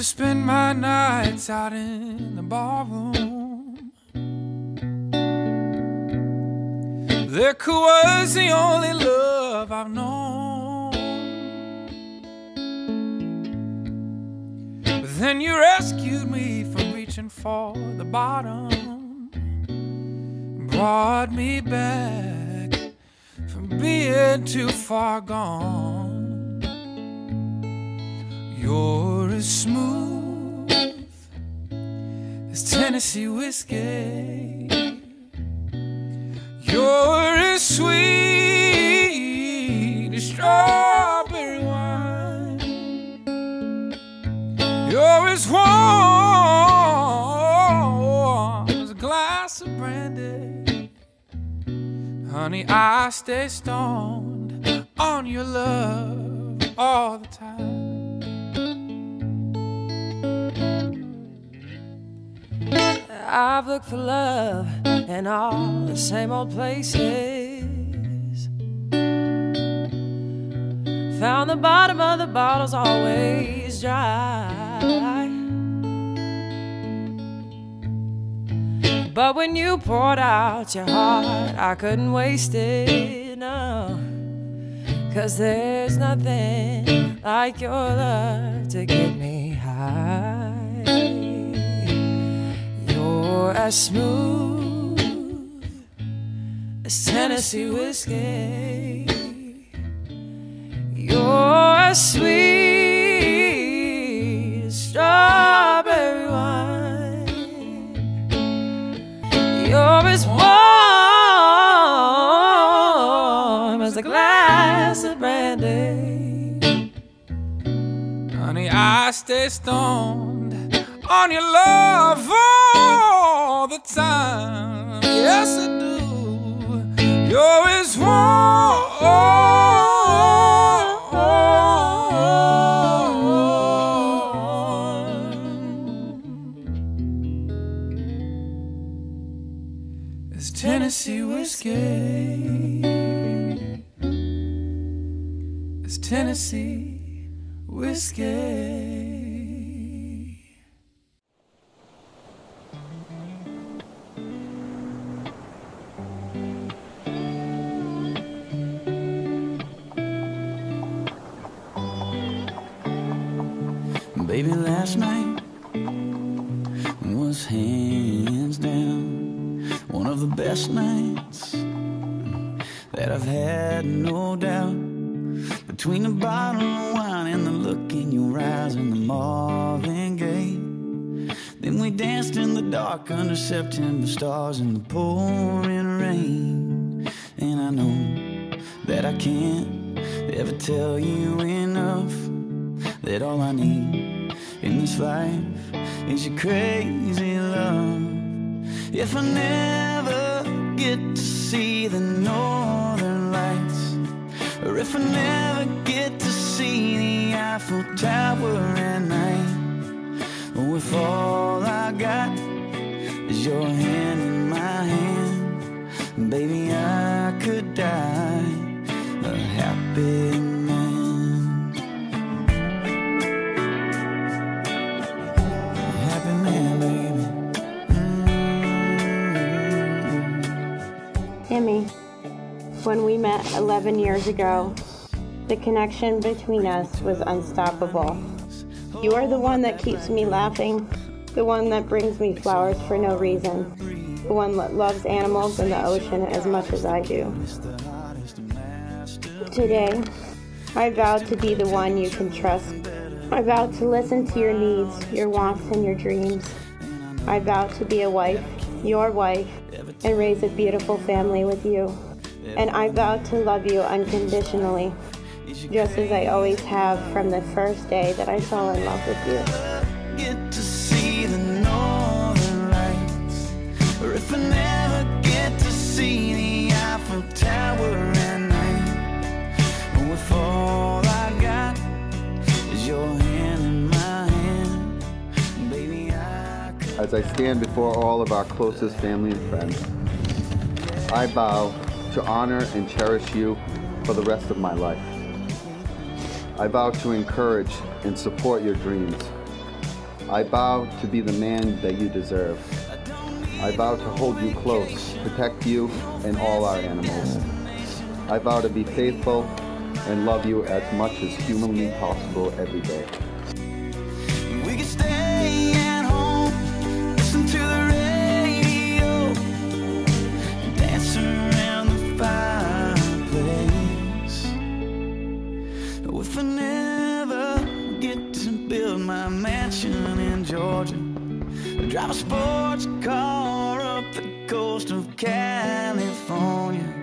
to spend my nights out in the barroom. Liquor was the only love I've known. But then you rescued me from reaching for the bottom, brought me back from being too far gone. You're as smooth as Tennessee whiskey. You're as sweet as strawberry wine. You're as warm as a glass of brandy. Honey, I stay stoned on your love all the time. I've looked for love in all the same old places. Found the bottom of the bottle's always dry. But when you poured out your heart, I couldn't waste it, no. Cause there's nothing like your love to get me high. As smooth as Tennessee whiskey. You're as sweet as strawberry wine. You're as warm as a glass of brandy. Honey, I stay stoned on your love time. Yes, I do. You're as warm as Tennessee whiskey. As Tennessee whiskey. Baby, last night was hands down one of the best nights that I've had, no doubt. Between the bottle of wine and the look in your eyes and the Marvin Gaye. Then we danced in the dark under September stars in the pouring rain. And I know that I can't ever tell you enough that all I need in this life is your crazy love. If I never get to see the northern lights, or if I never get to see the Eiffel Tower at night, or if all I got is your hand in my hand, baby, I could die a happy 11 years ago, the connection between us was unstoppable. You are the one that keeps me laughing, the one that brings me flowers for no reason, the one that loves animals and the ocean as much as I do. Today, I vow to be the one you can trust. I vow to listen to your needs, your wants, and your dreams. I vow to be a wife, your wife, and raise a beautiful family with you. And I vow to love you unconditionally, just as I always have from the first day that I fell in love with you. Get to see the northern lights, or if I never get to see to honor and cherish you for the rest of my life. I vow to encourage and support your dreams. I vow to be the man that you deserve. I vow to hold you close, protect you and all our animals. I vow to be faithful and love you as much as humanly possible every day. mansion in Georgia. Drive a sports car up the coast of California.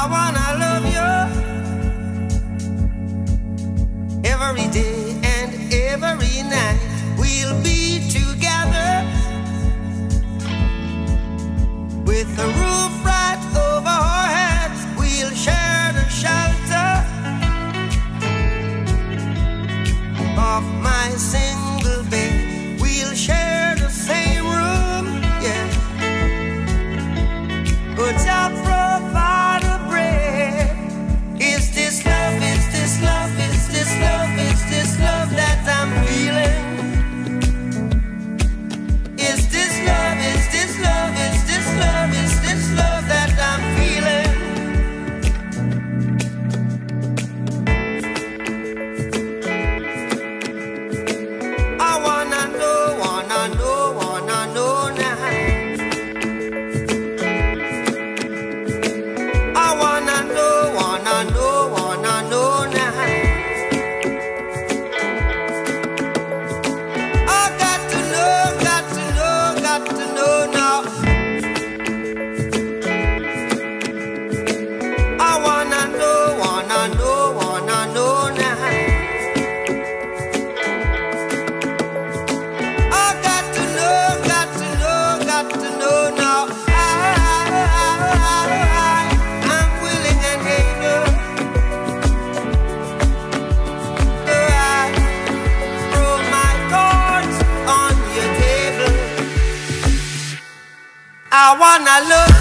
I wanna love you every day and every night. We'll be. I wanna look.